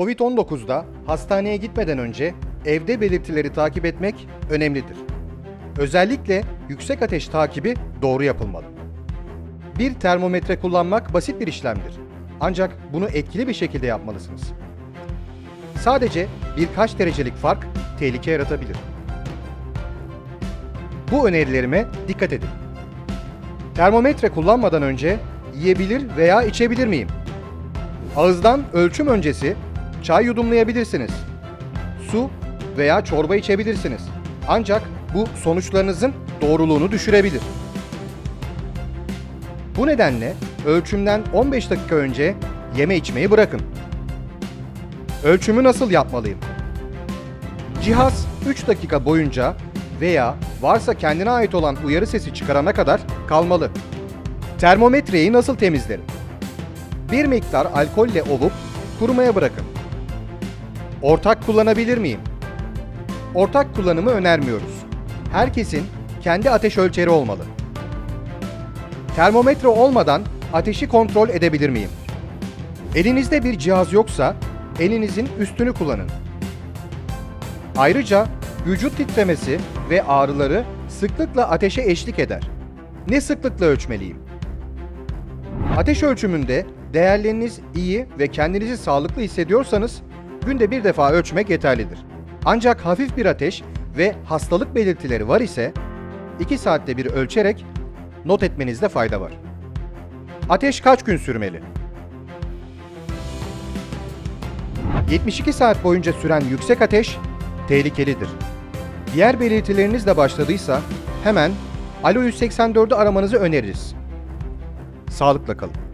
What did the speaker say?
Covid-19'da hastaneye gitmeden önce evde belirtileri takip etmek önemlidir. Özellikle yüksek ateş takibi doğru yapılmalı. Bir termometre kullanmak basit bir işlemdir. Ancak bunu etkili bir şekilde yapmalısınız. Sadece birkaç derecelik fark tehlike yaratabilir. Bu önerilerime dikkat edin. Termometre kullanmadan önce yiyebilir veya içebilir miyim? Ağızdan ölçüm öncesi çay yudumlayabilirsiniz. Su veya çorba içebilirsiniz. Ancak bu sonuçlarınızın doğruluğunu düşürebilir. Bu nedenle ölçümden 15 dakika önce yeme içmeyi bırakın. Ölçümü nasıl yapmalıyım? Cihaz 3 dakika boyunca veya varsa kendine ait olan uyarı sesi çıkarana kadar kalmalı. Termometreyi nasıl temizlerim? Bir miktar alkolle ovup kurumaya bırakın. Ortak kullanabilir miyim? Ortak kullanımı önermiyoruz. Herkesin kendi ateş ölçeri olmalı. Termometre olmadan ateşi kontrol edebilir miyim? Elinizde bir cihaz yoksa elinizin üstünü kullanın. Ayrıca vücut titremesi ve ağrıları sıklıkla ateşe eşlik eder. Ne sıklıkla ölçmeliyim? Ateş ölçümünde değerleriniz iyi ve kendinizi sağlıklı hissediyorsanız günde bir defa ölçmek yeterlidir. Ancak hafif bir ateş ve hastalık belirtileri var ise 2 saatte bir ölçerek not etmenizde fayda var. Ateş kaç gün sürmeli? 72 saat boyunca süren yüksek ateş tehlikelidir. Diğer belirtileriniz de başladıysa hemen Alo 184'ü aramanızı öneririz. Sağlıkla kalın.